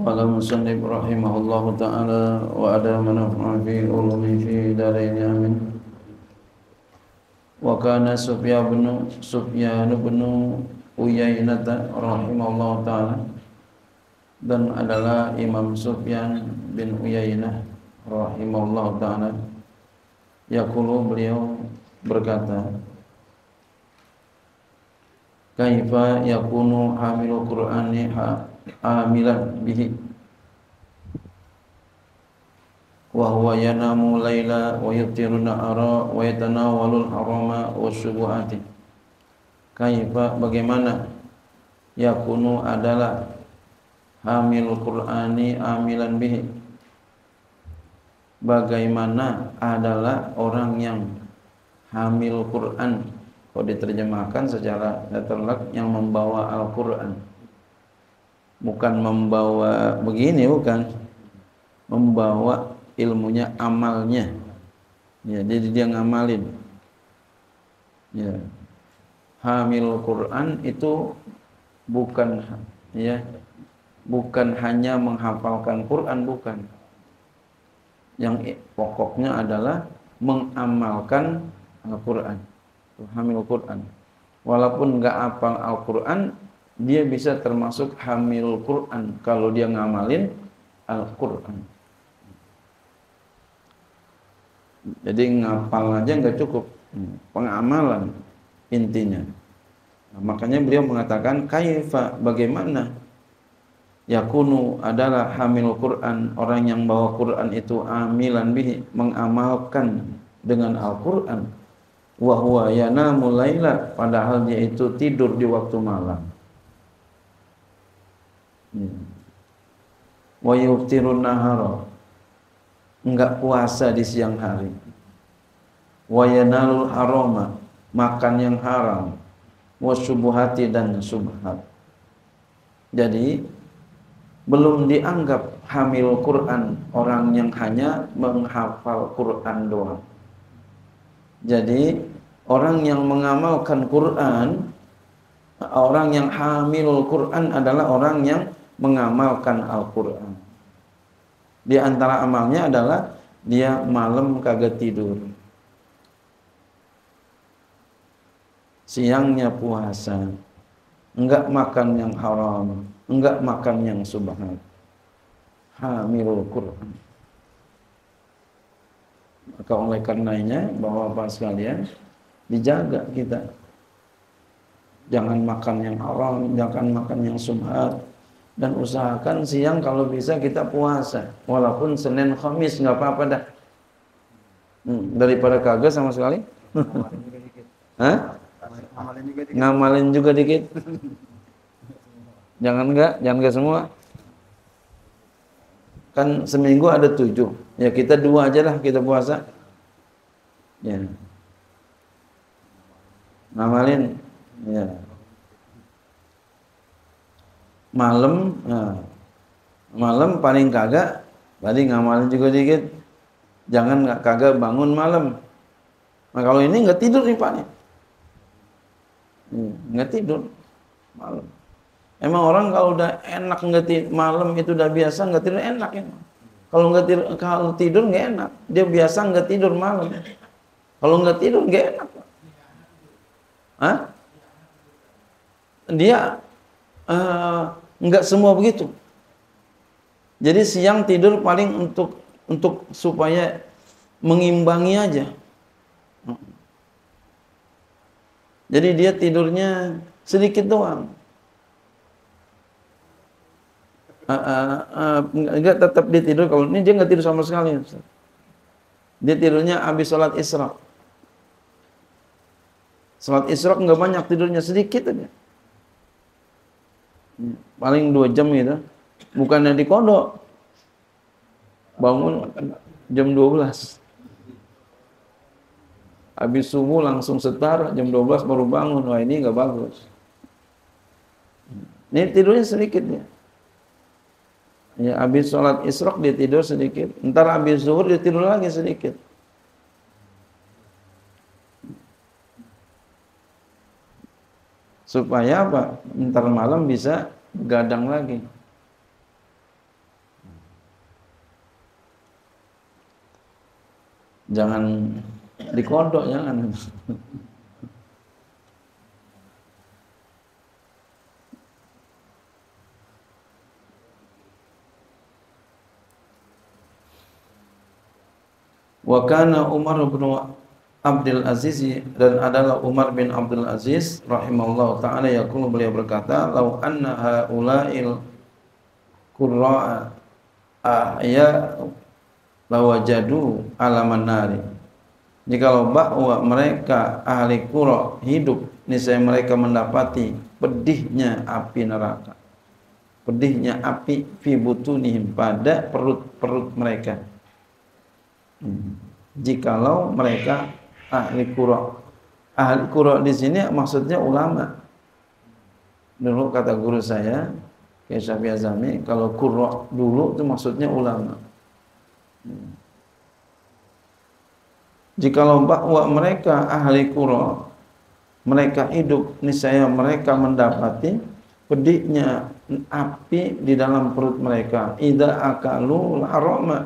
قال المصنف رحمه الله تعالى وأدام نفع في علومه في دارين آمين وكان سفيان بن سفيان بن Uyainah rahimahullah taala dan adalah Imam Sufyan bin Uyainah rahimahullah taala yaqulu beliau berkata Kaifa yakunu hamilul Qur'ani amilan bihi. Wa huwa yanamu laila wa yutiru nahara wa yatanawalul harama wa syubuhati kaifa bagaimana? Yakunu adalah hamil Qur'ani amilan bihi. Bagaimana adalah orang yang hamil Quran? Kalau diterjemahkan secara letterlek yang membawa Al-Quran bukan membawa begini bukan. Membawa ilmunya amalnya. Ya jadi dia ngamalin. Ya. Hamil Quran itu bukan ya bukan hanya menghafalkan Quran bukan. Yang pokoknya adalah mengamalkan Al-Quran. Hamil Quran. Walaupun nggak hafal Al-Quran dia bisa termasuk hamil Quran. Kalau dia ngamalin Al-Quran. Jadi ngapal aja nggak cukup, pengamalan intinya. Nah, makanya beliau mengatakan kaifa bagaimana? Yakunu adalah hamil Quran. Orang yang bawa Quran itu amilan bihi mengamalkan dengan Al-Quran. Wahwa laila padahal dia itu tidur di waktu malam wa yuftirun nahara. Enggak puasa di siang hari. Wa yanalul harama. Makan yang haram. Wa subuhati dan subhat jadi belum dianggap hamil Quran orang yang hanya menghafal Quran doang. Jadi orang yang mengamalkan Quran orang yang hamil Quran adalah orang yang mengamalkan Al-Quran. Di antara amalnya adalah dia malam kagak tidur. Siangnya puasa. Enggak makan yang haram. Enggak makan yang subhan. Hamilul Quran. Maka oleh karenanya bahwa apa sekalian dijaga kita. Jangan makan yang haram, jangan makan yang subhat, dan usahakan siang kalau bisa kita puasa. Walaupun Senin Khamis nggak apa-apa dah. Hmm, daripada kagak sama sekali? Hah? ngamalin juga dikit. Jangan enggak jangan enggak semua. Kan seminggu ada tujuh. Ya kita dua aja lah kita puasa. Ya. Ngamalin. Ya malam nah, malam paling kagak tadi ngamalin juga dikit jangan nggak kagak bangun malam. Nah kalau ini nggak tidur nih pak nih. Hmm, nggak tidur malam. Emang orang kalau udah enak nggak tidur malam itu udah biasa nggak tidur enak ya. Kalau nggak tidur kalau tidur nggak enak dia biasa nggak tidur malam. Kalau nggak tidur nggak enak Hah? dia uh, Enggak semua begitu. Jadi siang tidur paling untuk untuk supaya mengimbangi aja. Jadi dia tidurnya sedikit doang. Uh, uh, uh, enggak tetap dia tidur kalau ini dia enggak tidur sama sekali. Dia tidurnya habis sholat isra. Sholat isra enggak banyak tidurnya sedikit aja paling dua jam gitu. Bukannya di kodok bangun jam 12 habis subuh langsung setar jam 12 baru bangun. Wah ini nggak bagus. Ini tidurnya sedikit ya. Ya habis sholat isrok dia tidur sedikit. Ntar habis zuhur dia tidur lagi sedikit. Supaya apa? Ntar malam bisa gadang lagi. Jangan dikodok jangan. Wa kana Umar bin Abdul Aziz dan adalah Umar bin Abdul Aziz rahimahullah taala yaqulu beliau berkata lau anna haula'il qurra'a ahya lawajadu alaman nari jikalau bahwa mereka ahli qura hidup niscaya mereka mendapati pedihnya api neraka. Pedihnya api fi butunihim pada perut-perut mereka. Hmm. Jikalau mereka ahli kura. Ahli kura di sini maksudnya ulama. Dulu kata guru saya, Kiai Syafi Azami, kalau kura dulu itu maksudnya ulama. Hmm. Jikalau bahwa mereka ahli kura, mereka hidup, niscaya mereka mendapati pedihnya api di dalam perut mereka. Ida akalu laroma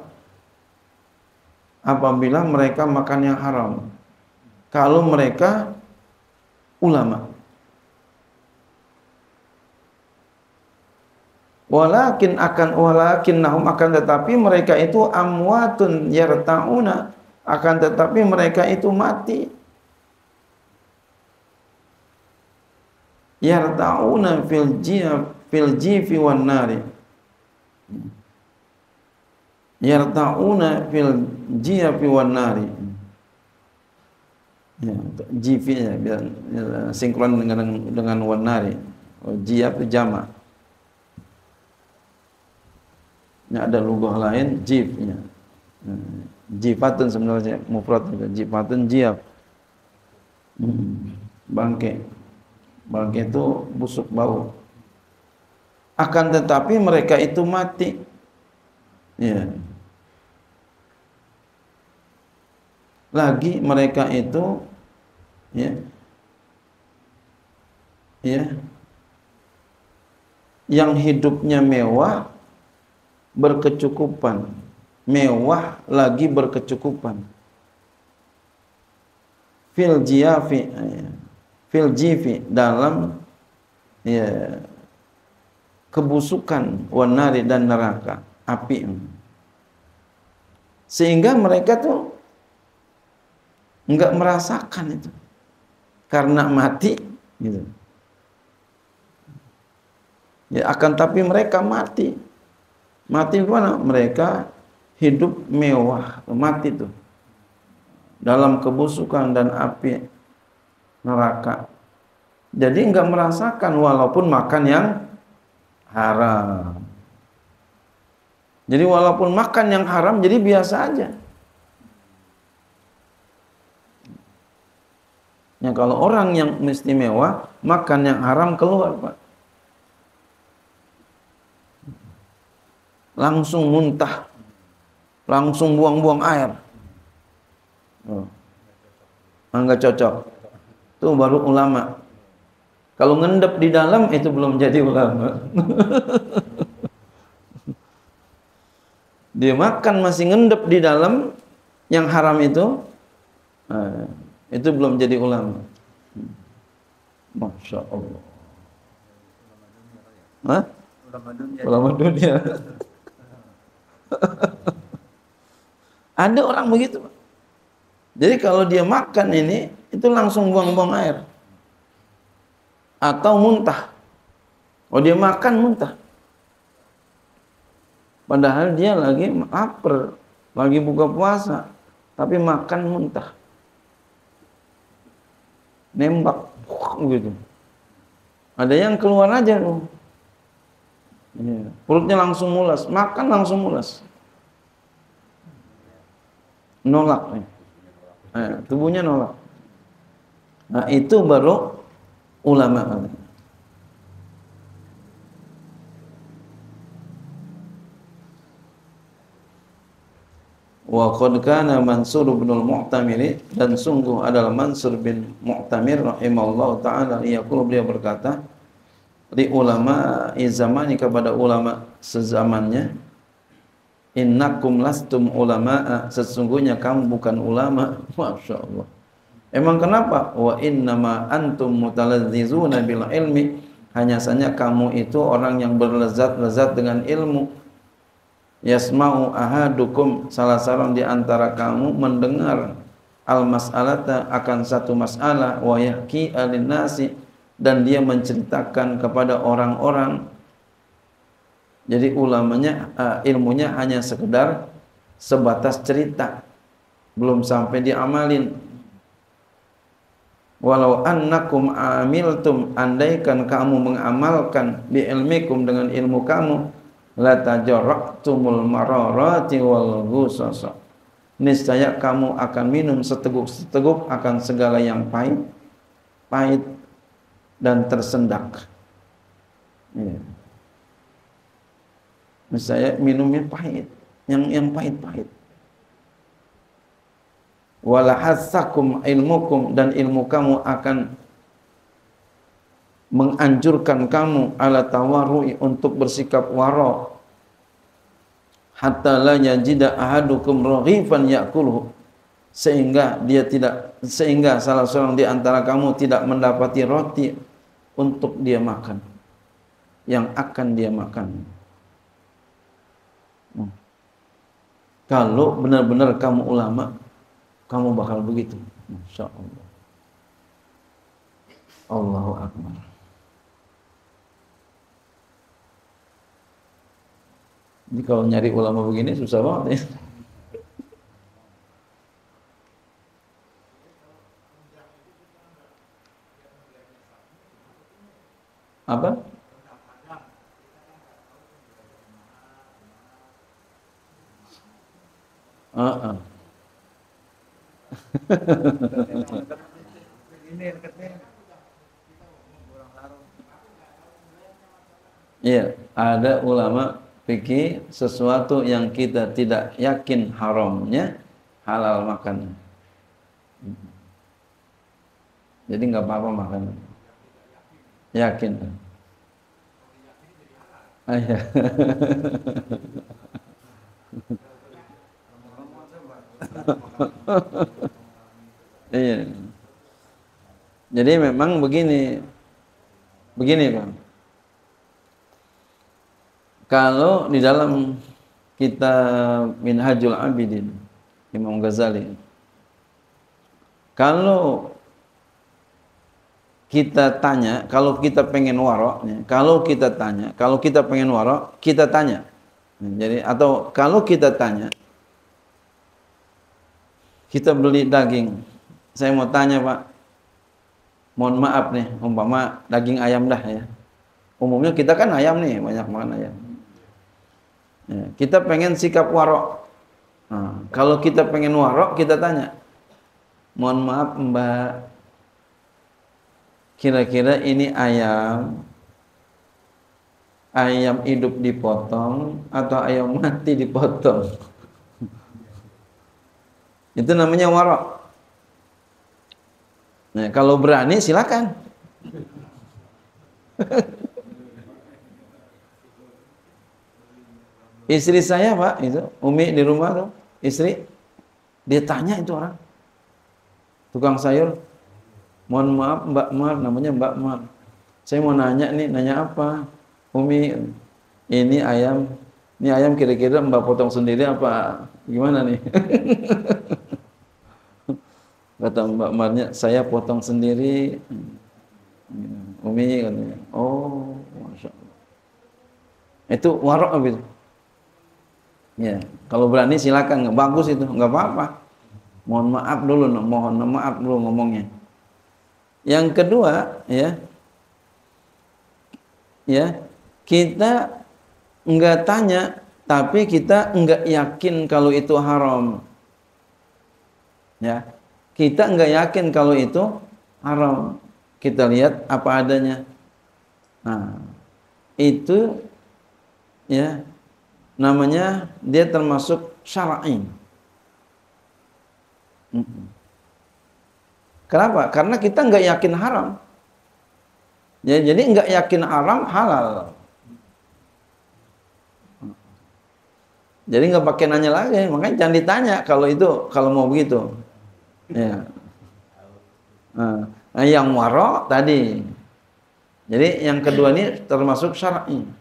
apabila mereka makan yang haram. Kalau mereka ulama. Walakin akan walakin nahum akan tetapi mereka itu amwatun yartauna akan tetapi mereka itu mati. Yartauna fil jif fil jifi wan nari yarta'una fil jiyafi wan nari ya jifi ya, ya, sinkron dengan dengan wan nari oh, itu jama. Ya ada lugah lain jifnya ya. jifatun sebenarnya mufrad juga. Jifatun jiyaf hmm. bangke. Bangke itu busuk bau. Akan tetapi mereka itu mati. Ya lagi mereka itu ya ya yang hidupnya mewah berkecukupan. Mewah lagi berkecukupan. Fil jiafi ya, fil jifi dalam ya kebusukan wanari dan neraka api. Sehingga mereka tuh enggak merasakan itu. Karena mati gitu. Ya akan tapi mereka mati. Mati mana mereka hidup mewah mati tuh. Dalam kebusukan dan api neraka. Jadi enggak merasakan walaupun makan yang haram. Jadi walaupun makan yang haram jadi biasa aja Ya kalau orang yang istimewa makan yang haram keluar, Pak. Langsung muntah. Langsung buang-buang air. Oh. Enggak cocok. Itu baru ulama. Kalau ngendep di dalam itu belum jadi ulama. Dia makan masih ngendep di dalam yang haram itu. Nah, itu belum jadi ulama. Masya Allah. Hah? Ulama dunia. Ada orang begitu. Jadi kalau dia makan ini, itu langsung buang-buang air. Atau muntah. Oh dia makan muntah. Padahal dia lagi lapar, lagi buka puasa, tapi makan muntah nembak gitu. Ada yang keluar aja loh. Ya. Perutnya langsung mulas, makan langsung mulas. Nolak. Ya. Tubuhnya nolak. Nah itu baru ulama. Wa qad kana Mansur bin al-Mu'tamir dan sungguh adalah Mansur bin Mu'tamir rahimahullah taala. Yaqulu beliau berkata di ulama zamani kepada ulama sezamannya innakum lastum ulama sesungguhnya kamu bukan ulama. Masya emang kenapa? Wa innama antum mutalazzizuna bil ilmi. Hanya saja kamu itu orang yang berlezat-lezat dengan ilmu yasma'u ahadukum salah seorang di antara kamu mendengar al mas'alata akan satu masalah wa yahki nasi dan dia menceritakan kepada orang-orang jadi ulamanya uh, ilmunya hanya sekedar sebatas cerita, belum sampai diamalin. Walau annakum amiltum andaikan kamu mengamalkan bi ilmikum dengan ilmu kamu la tajarraktumul mararati wal ghusasa. Niscaya kamu akan minum seteguk-seteguk akan segala yang pahit, pahit dan tersendak. Yeah saya minumnya pahit, yang yang pahit-pahit. Walahassakum ilmukum dan ilmu kamu akan menganjurkan kamu ala tawarru'i untuk bersikap wara hatta la yajida ahadukum raghifan ya'kuluhu sehingga dia tidak sehingga salah seorang di antara kamu tidak mendapati roti untuk dia makan yang akan dia makan. Hmm. Kalau benar-benar kamu ulama, kamu bakal begitu. Masya Allah. Allahu Akbar. Jadi kalau nyari ulama begini susah banget ya. Apa? -uh. Iya, ada ulama fikih sesuatu yang kita tidak yakin haramnya halal makan. Jadi nggak apa-apa makan. Yakin. Ah, iya. iya. Jadi memang begini, begini Bang. Kalau di dalam kita Minhajul Abidin Imam Ghazali kalau kita tanya, kalau kita pengen warok, kalau kita tanya, kalau kita pengen warok, kita tanya. Jadi atau kalau kita tanya, kita beli daging. Saya mau tanya Pak, mohon maaf nih, umpama daging ayam dah ya. Umumnya kita kan ayam nih, banyak makan ayam. Ya, kita pengen sikap warok. Nah, kalau kita pengen warok, kita tanya, mohon maaf Mbak, kira-kira ini ayam ayam hidup dipotong atau ayam mati dipotong? Itu namanya warok. Nah, kalau berani silakan. istri saya pak itu Umi di rumah tuh istri dia tanya itu orang tukang sayur mohon maaf Mbak Mar namanya Mbak Mar saya mau nanya nih nanya apa Umi ini ayam ini ayam kira-kira Mbak potong sendiri apa gimana nih Kata Mbak Marnya, saya potong sendiri. Umi katanya, oh, masya Allah. Itu warok gitu. Ya, kalau berani silakan, nggak bagus itu, nggak apa-apa. Mohon maaf dulu, mohon maaf dulu ngomongnya. Yang kedua, ya, ya, kita nggak tanya, tapi kita nggak yakin kalau itu haram. Ya, kita enggak yakin kalau itu haram. Kita lihat apa adanya. Nah, itu ya namanya dia termasuk syar'i. Kenapa? Karena kita enggak yakin haram. Ya, jadi enggak yakin haram halal. Jadi nggak pakai nanya lagi, makanya jangan ditanya kalau itu kalau mau begitu. Ya. Nah, yang waro tadi. Jadi yang kedua ini termasuk syar'i.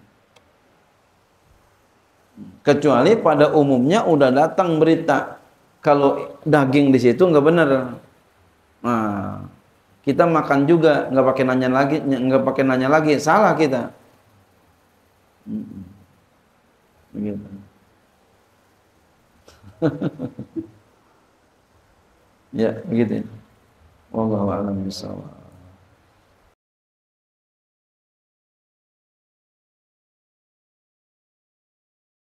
Kecuali pada umumnya udah datang berita kalau daging di situ nggak benar. Nah, kita makan juga nggak pakai nanya lagi, nggak pakai nanya lagi, salah kita. Ya, begitu. Wallahu a'lam bishawab.